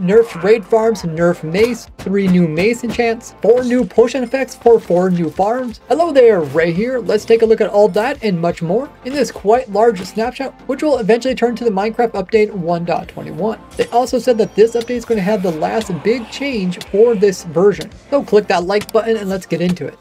nerfed raid farms, nerfed mace, 3 new mace enchants, 4 new potion effects for 4 new farms. Hello there, Ray here. Let's take a look at all that and much more in this quite large snapshot, which will eventually turn to the Minecraft update 1.21. They also said that this update is going to have the last big change for this version. So click that like button and let's get into it.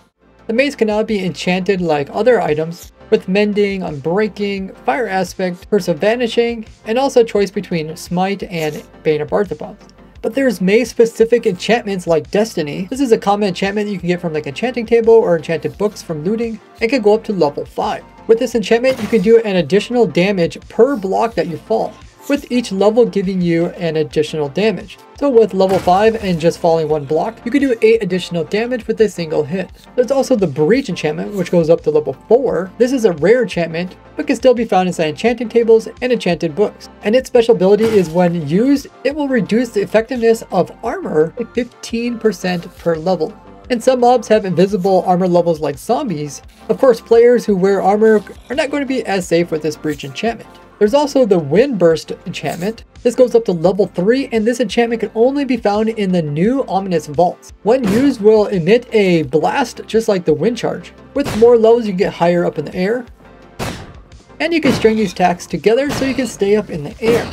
The mace cannot be enchanted like other items, with mending, unbreaking, fire aspect, curse of vanishing, and also choice between smite and bane of arthropods. But there's mace specific enchantments like Density. This is a common enchantment you can get from like enchanting table or enchanted books from looting. and can go up to level 5. With this enchantment, you can do an additional damage per block that you fall with each level giving you an additional damage. So with level 5 and just falling one block, you can do 8 additional damage with a single hit. There's also the Breach enchantment, which goes up to level 4. This is a rare enchantment, but can still be found inside enchanting tables and enchanted books. And its special ability is when used, it will reduce the effectiveness of armor by 15% per level. And some mobs have invisible armor levels like zombies. Of course, players who wear armor are not going to be as safe with this breach enchantment. There's also the Wind Burst enchantment. This goes up to level 3 and this enchantment can only be found in the new Ominous Vaults. When used will emit a blast just like the Wind Charge. With more levels you get higher up in the air. And you can string these attacks together so you can stay up in the air.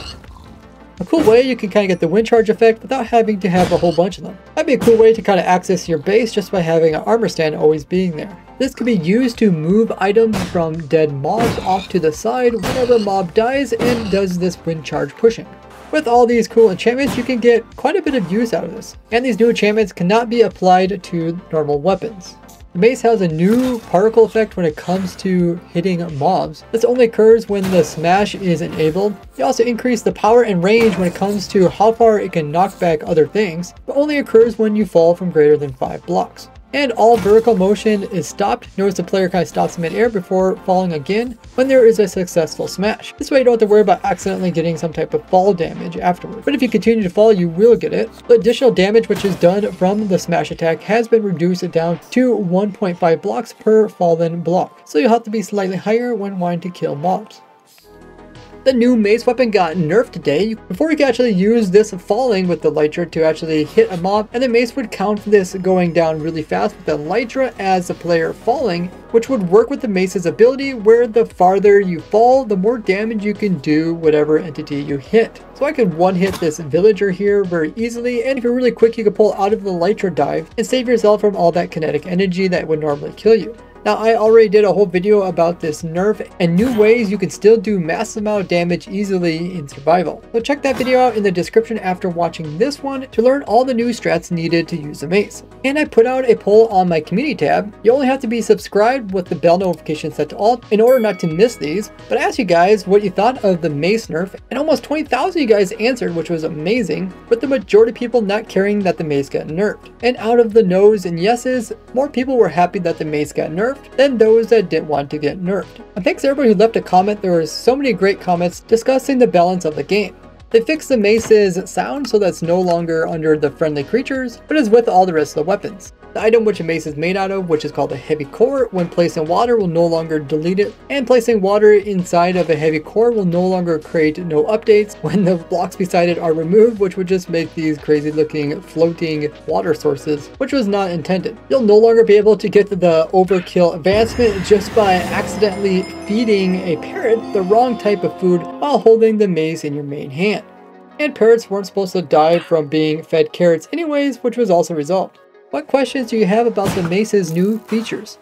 A cool way you can kind of get the wind charge effect without having to have a whole bunch of them. That'd be a cool way to kind of access your base just by having an armor stand always being there. This can be used to move items from dead mobs off to the side whenever a mob dies and does this wind charge pushing. With all these cool enchantments, you can get quite a bit of use out of this. And these new enchantments cannot be applied to normal weapons. The mace has a new particle effect when it comes to hitting mobs. This only occurs when the smash is enabled. You also increase the power and range when it comes to how far it can knock back other things, but only occurs when you fall from greater than 5 blocks and all vertical motion is stopped. Notice the player kind of stops mid-air before falling again when there is a successful smash. This way you don't have to worry about accidentally getting some type of fall damage afterward. But if you continue to fall, you will get it. The additional damage which is done from the smash attack has been reduced down to 1.5 blocks per fallen block. So you'll have to be slightly higher when wanting to kill mobs. The new mace weapon got nerfed today. Before you could actually use this falling with the Elytra to actually hit a mob, and the mace would count this going down really fast with the Elytra as the player falling, which would work with the mace's ability where the farther you fall, the more damage you can do whatever entity you hit. So I could one hit this villager here very easily, and if you're really quick, you could pull out of the Elytra dive and save yourself from all that kinetic energy that would normally kill you. Now I already did a whole video about this nerf and new ways you can still do massive amount of damage easily in survival. So check that video out in the description after watching this one to learn all the new strats needed to use the mace. And I put out a poll on my community tab. You only have to be subscribed with the bell notification set to all in order not to miss these. But I asked you guys what you thought of the mace nerf and almost 20,000 you guys answered which was amazing with the majority of people not caring that the mace got nerfed. And out of the no's and yeses, more people were happy that the mace got nerfed nerfed than those that didn't want to get nerfed. And thanks to everybody who left a comment, there were so many great comments discussing the balance of the game. They fixed the mace's sound so that's no longer under the friendly creatures, but is with all the rest of the weapons. The item which a mace is made out of, which is called a heavy core, when placed in water will no longer delete it, and placing water inside of a heavy core will no longer create no updates when the blocks beside it are removed, which would just make these crazy looking floating water sources, which was not intended. You'll no longer be able to get the overkill advancement just by accidentally feeding a parrot the wrong type of food while holding the mace in your main hand. And parrots weren't supposed to die from being fed carrots anyways, which was also resolved. What questions do you have about the Mace's new features?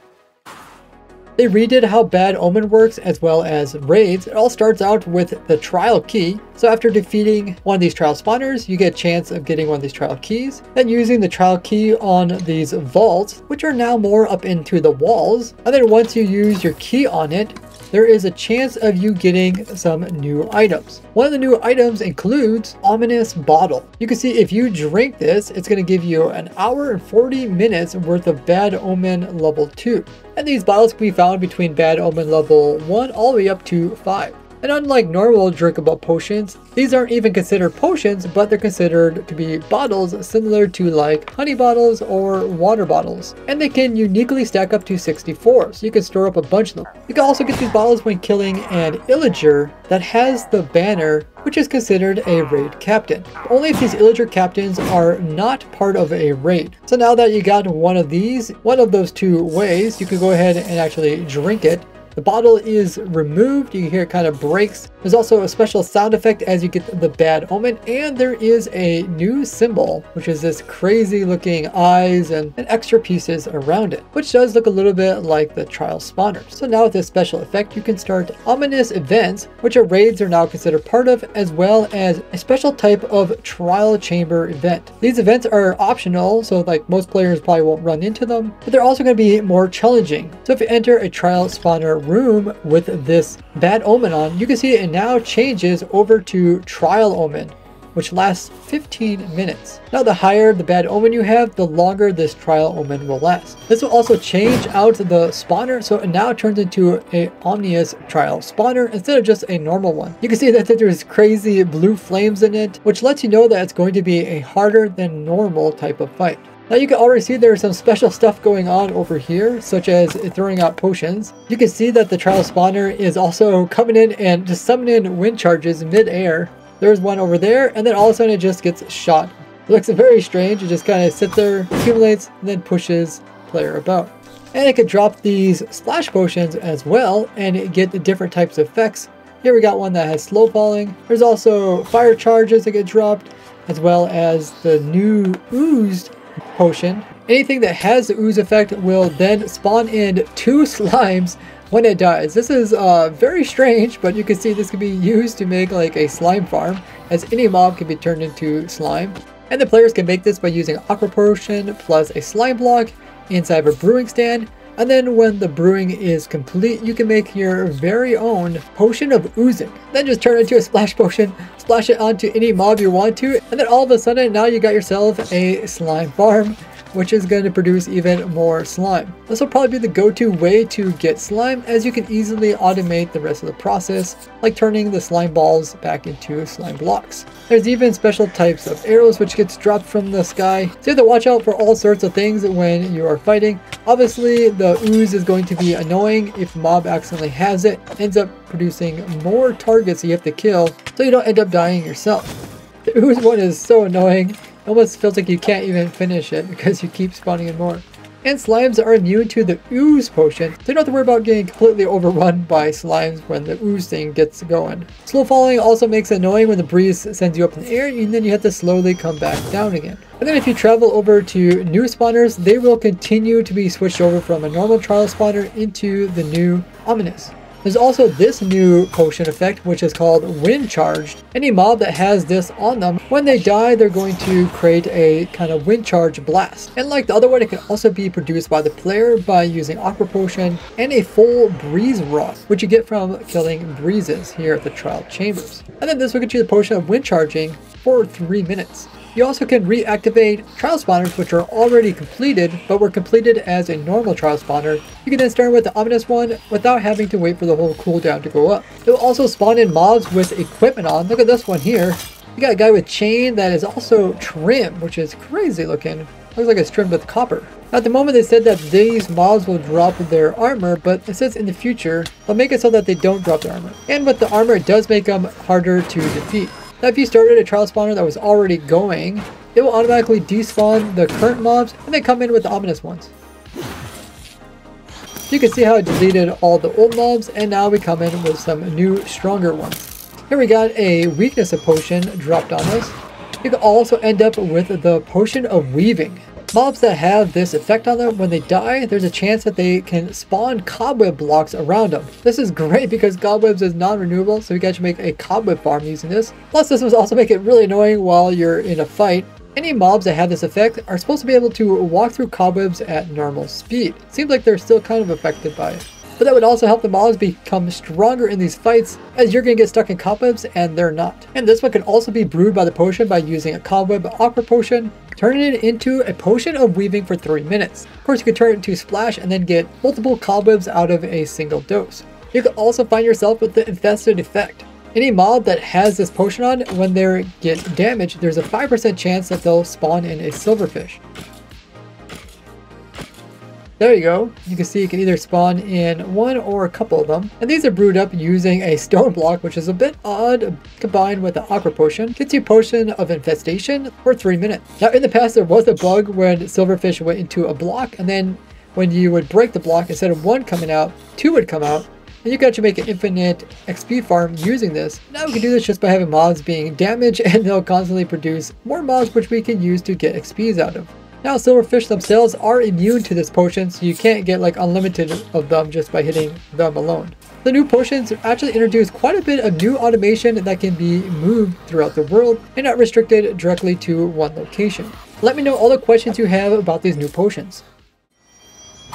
They redid how Bad Omen works as well as raids. It all starts out with the trial key. So after defeating one of these trial spawners, you get a chance of getting one of these trial keys. Then using the trial key on these vaults, which are now more up into the walls. And then once you use your key on it, there is a chance of you getting some new items. One of the new items includes Ominous Bottle. You can see if you drink this, it's going to give you an hour and 40 minutes worth of Bad Omen level 2. And these bottles can be found between Bad Omen level 1 all the way up to 5. And unlike normal drinkable potions, these aren't even considered potions, but they're considered to be bottles similar to like honey bottles or water bottles. And they can uniquely stack up to 64, so you can store up a bunch of them. You can also get these bottles when killing an Illager that has the banner which is considered a raid captain. Only if these Illager captains are not part of a raid. So now that you got one of these, one of those two ways, you can go ahead and actually drink it the bottle is removed, you hear it kind of breaks. There's also a special sound effect as you get the bad omen, and there is a new symbol, which is this crazy looking eyes and, and extra pieces around it, which does look a little bit like the trial spawner. So now with this special effect, you can start ominous events, which are raids are now considered part of, as well as a special type of trial chamber event. These events are optional, so like most players probably won't run into them, but they're also going to be more challenging. So if you enter a trial spawner room with this bad omen on, you can see it now changes over to trial omen which lasts 15 minutes. Now the higher the bad omen you have, the longer this trial omen will last. This will also change out the spawner, so it now turns into a omnious trial spawner instead of just a normal one. You can see that there's crazy blue flames in it, which lets you know that it's going to be a harder than normal type of fight. Now you can already see there's some special stuff going on over here, such as throwing out potions. You can see that the trial spawner is also coming in and just summoning wind charges mid-air. There's one over there, and then all of a sudden it just gets shot. It looks very strange, it just kind of sits there, accumulates, and then pushes player about. And it could drop these splash potions as well, and get different types of effects. Here we got one that has slow falling. There's also fire charges that get dropped, as well as the new oozed potion. Anything that has the ooze effect will then spawn in two slimes when it dies. This is uh, very strange, but you can see this can be used to make like a slime farm, as any mob can be turned into slime. And the players can make this by using awkward potion plus a slime block inside of a brewing stand. And then when the brewing is complete, you can make your very own potion of oozing. Then just turn it into a splash potion, splash it onto any mob you want to, and then all of a sudden now you got yourself a slime farm which is going to produce even more slime. This will probably be the go-to way to get slime as you can easily automate the rest of the process, like turning the slime balls back into slime blocks. There's even special types of arrows which gets dropped from the sky, so you have to watch out for all sorts of things when you are fighting. Obviously, the ooze is going to be annoying if mob accidentally has it, ends up producing more targets you have to kill, so you don't end up dying yourself. The ooze one is so annoying almost feels like you can't even finish it because you keep spawning in more. And slimes are immune to the ooze potion, so you don't have to worry about getting completely overrun by slimes when the ooze thing gets going. Slow falling also makes it annoying when the breeze sends you up in the air and then you have to slowly come back down again. And then if you travel over to new spawners, they will continue to be switched over from a normal trial spawner into the new ominous. There's also this new potion effect, which is called Wind Charged. Any mob that has this on them, when they die, they're going to create a kind of Wind Charge blast. And like the other one, it can also be produced by the player by using Awkward Potion and a full Breeze Rod, which you get from killing breezes here at the Trial Chambers. And then this will get you the potion of Wind Charging for 3 minutes. You also can reactivate trial spawners which are already completed but were completed as a normal trial spawner. You can then start with the ominous one without having to wait for the whole cooldown to go up. It will also spawn in mobs with equipment on. Look at this one here. You got a guy with chain that is also trim which is crazy looking. Looks like it's trimmed with copper. At the moment they said that these mobs will drop their armor, but it says in the future, they'll make it so that they don't drop their armor. And with the armor, it does make them harder to defeat. Now if you started a trial spawner that was already going, it will automatically despawn the current mobs and then come in with the ominous ones. You can see how it deleted all the old mobs and now we come in with some new stronger ones. Here we got a weakness of potion dropped on us. You can also end up with the potion of weaving. Mobs that have this effect on them, when they die, there's a chance that they can spawn cobweb blocks around them. This is great because cobwebs is non-renewable, so you guys should make a cobweb farm using this. Plus, this will also make it really annoying while you're in a fight. Any mobs that have this effect are supposed to be able to walk through cobwebs at normal speed. Seems like they're still kind of affected by it. But that would also help the mobs become stronger in these fights as you're going to get stuck in cobwebs and they're not. And this one can also be brewed by the potion by using a cobweb awkward potion turning it into a potion of weaving for 3 minutes. Of course you can turn it into splash and then get multiple cobwebs out of a single dose. You could also find yourself with the Infested effect. Any mob that has this potion on, when they get damaged, there's a 5% chance that they'll spawn in a silverfish. There you go. You can see you can either spawn in one or a couple of them. And these are brewed up using a stone block, which is a bit odd combined with the awkward potion. Gets you potion of infestation for three minutes. Now in the past there was a bug when silverfish went into a block and then when you would break the block, instead of one coming out, two would come out. And you can actually make an infinite XP farm using this. Now we can do this just by having mobs being damaged and they'll constantly produce more mobs which we can use to get XPs out of. Now silverfish themselves are immune to this potion so you can't get like unlimited of them just by hitting them alone. The new potions actually introduce quite a bit of new automation that can be moved throughout the world and not restricted directly to one location. Let me know all the questions you have about these new potions.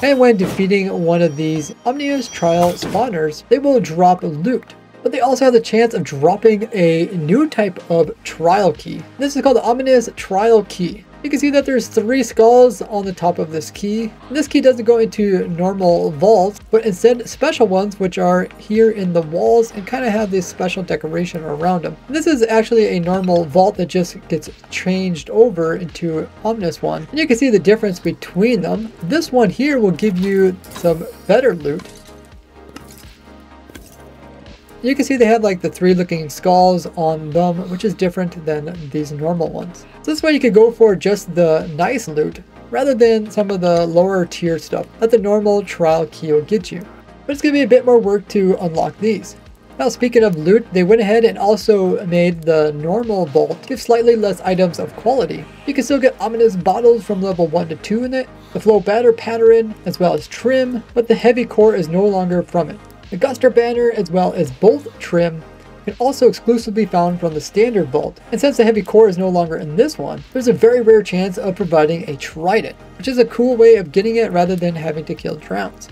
And when defeating one of these Omnious Trial spawners, they will drop loot. But they also have the chance of dropping a new type of trial key. This is called the Omnious Trial Key. You can see that there's three skulls on the top of this key. This key doesn't go into normal vaults, but instead special ones which are here in the walls and kind of have this special decoration around them. This is actually a normal vault that just gets changed over into Omnious one. And you can see the difference between them. This one here will give you some better loot you can see they have like the three looking skulls on them, which is different than these normal ones. So this way you could go for just the nice loot, rather than some of the lower tier stuff that the normal trial key will get you. But it's going to be a bit more work to unlock these. Now speaking of loot, they went ahead and also made the normal vault give slightly less items of quality. You can still get ominous bottles from level 1 to 2 in it, the flow banner pattern, as well as trim, but the heavy core is no longer from it. The Guster banner as well as bolt trim can also exclusively found from the standard vault, and since the heavy core is no longer in this one, there's a very rare chance of providing a trident, which is a cool way of getting it rather than having to kill drowns.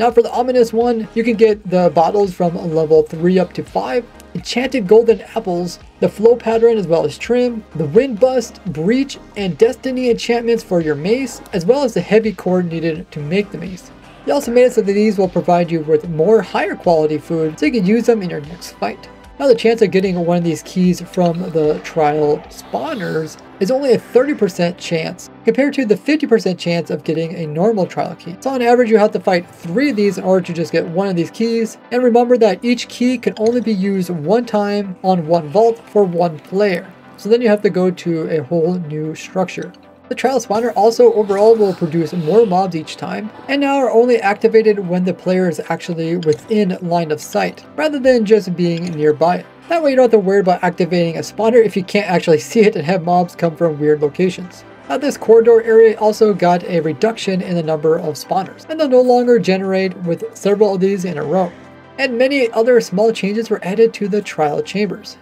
Now for the ominous one, you can get the bottles from level 3 up to 5, enchanted golden apples, the flow pattern as well as trim, the wind burst, breach, and density enchantments for your mace, as well as the heavy core needed to make the mace. They also made it so that these will provide you with more higher quality food so you can use them in your next fight. Now the chance of getting one of these keys from the trial spawners is only a 30% chance compared to the 50% chance of getting a normal trial key. So on average you have to fight 3 of these in order to just get one of these keys and remember that each key can only be used one time on one vault for one player. So then you have to go to a whole new structure. The trial spawner also overall will produce more mobs each time, and now are only activated when the player is actually within line of sight, rather than just being nearby. That way you don't have to worry about activating a spawner if you can't actually see it and have mobs come from weird locations. Now this corridor area also got a reduction in the number of spawners, and they'll no longer generate with several of these in a row. And many other small changes were added to the trial chambers.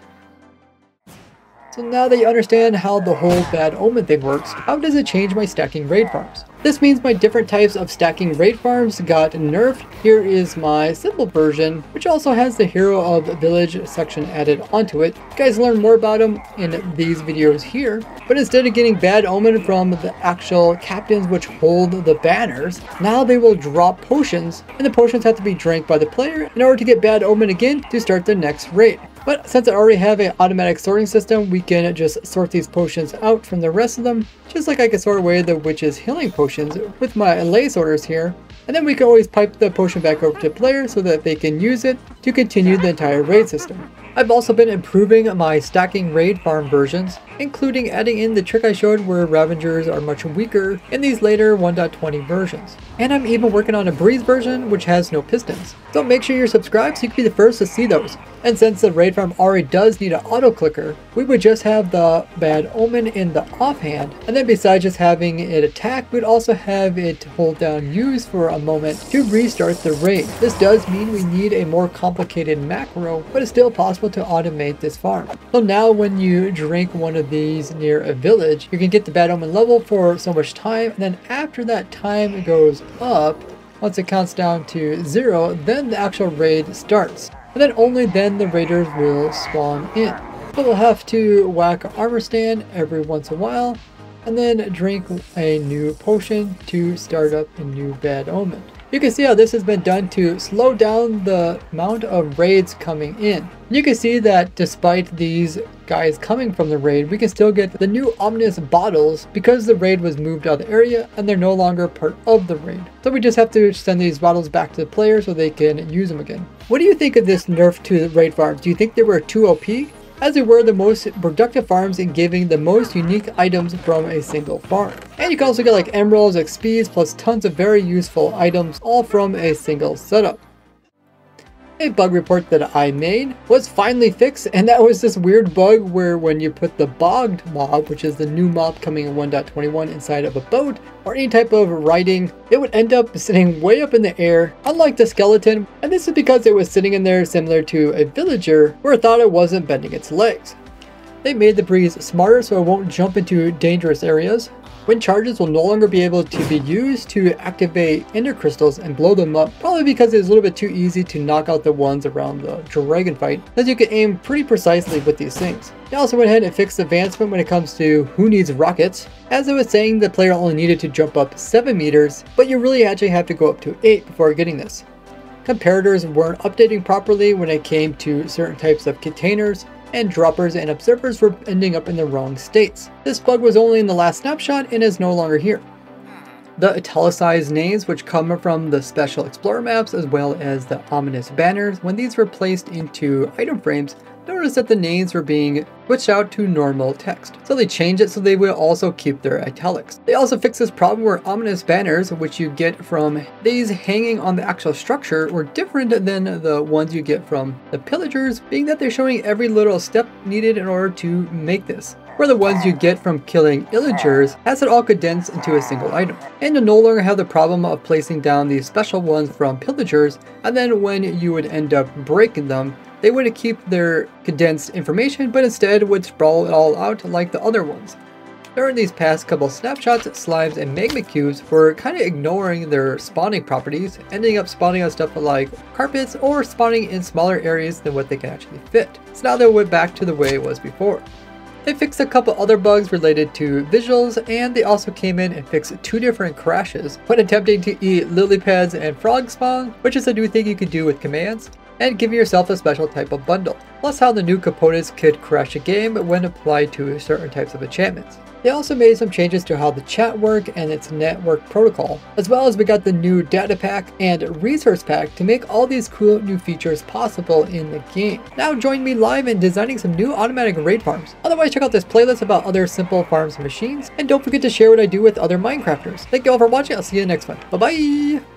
So now that you understand how the whole bad omen thing works, how does it change my stacking raid farms? This means my different types of stacking raid farms got nerfed. Here is my simple version, which also has the Hero of the Village section added onto it. You guys learn more about them in these videos here. But instead of getting bad omen from the actual captains which hold the banners, now they will drop potions, and the potions have to be drank by the player in order to get bad omen again to start the next raid. But since I already have an automatic sorting system, we can just sort these potions out from the rest of them, just like I can sort away the witch's healing potions with my Allay sorters here. And then we can always pipe the potion back over to players so that they can use it to continue the entire raid system. I've also been improving my stacking raid farm versions, including adding in the trick I showed where Ravagers are much weaker in these later 1.20 versions. And I'm even working on a Breeze version which has no pistons. So make sure you're subscribed so you can be the first to see those. And since the raid farm already does need an auto clicker, we would just have the bad omen in the offhand. And then besides just having it attack, we'd also have it hold down use for a moment to restart the raid. This does mean we need a more complicated macro, but it's still possible to automate this farm. So now when you drink one of these near a village, you can get the bad omen level for so much time. And then after that time goes up, once it counts down to zero, then the actual raid starts. And then only then the raiders will spawn in. But we'll have to whack armor stand every once in a while, and then drink a new potion to start up a new bad omen. You can see how this has been done to slow down the amount of raids coming in. You can see that despite these guys coming from the raid, we can still get the new ominous bottles because the raid was moved out of the area and they're no longer part of the raid. So we just have to send these bottles back to the player so they can use them again. What do you think of this nerf to the raid farms? Do you think they were too OP? As they were the most productive farms in giving the most unique items from a single farm. And you can also get like emeralds, XPs, plus tons of very useful items all from a single setup. A bug report that I made was finally fixed and that was this weird bug where when you put the bogged mob, which is the new mob coming in 1.21 inside of a boat or any type of writing, it would end up sitting way up in the air, unlike the skeleton, and this is because it was sitting in there similar to a villager where it thought it wasn't bending its legs. They made the breeze smarter so it won't jump into dangerous areas, Wind charges will no longer be able to be used to activate ender crystals and blow them up, probably because it's a little bit too easy to knock out the ones around the dragon fight, as you can aim pretty precisely with these things. They also went ahead and fixed advancement when it comes to who needs rockets, as I was saying the player only needed to jump up 7 meters, but you really actually have to go up to 8 before getting this. Comparators weren't updating properly when it came to certain types of containers, and droppers and observers were ending up in the wrong states. This bug was only in the last snapshot and is no longer here. The italicized names which come from the special explorer maps as well as the ominous banners, when these were placed into item frames, noticed that the names were being switched out to normal text. So they changed it so they will also keep their italics. They also fixed this problem where ominous banners, which you get from these hanging on the actual structure, were different than the ones you get from the pillagers, being that they're showing every little step needed in order to make this where the ones you get from killing illagers has it all condensed into a single item. And you no longer have the problem of placing down these special ones from pillagers, and then when you would end up breaking them, they wouldn't keep their condensed information, but instead would sprawl it all out like the other ones. During these past couple snapshots, slimes and magma cubes were kind of ignoring their spawning properties, ending up spawning on stuff like carpets or spawning in smaller areas than what they can actually fit. So now they went back to the way it was before. They fixed a couple other bugs related to visuals, and they also came in and fixed two different crashes when attempting to eat lily pads and frog spawn, which is a new thing you can do with commands and give yourself a special type of bundle, plus how the new components could crash a game when applied to certain types of enchantments. They also made some changes to how the chat work and its network protocol, as well as we got the new data pack and resource pack to make all these cool new features possible in the game. Now join me live in designing some new automatic raid farms. Otherwise check out this playlist about other simple farms and machines, and don't forget to share what I do with other Minecrafters. Thank you all for watching, I'll see you in the next one. Bye bye!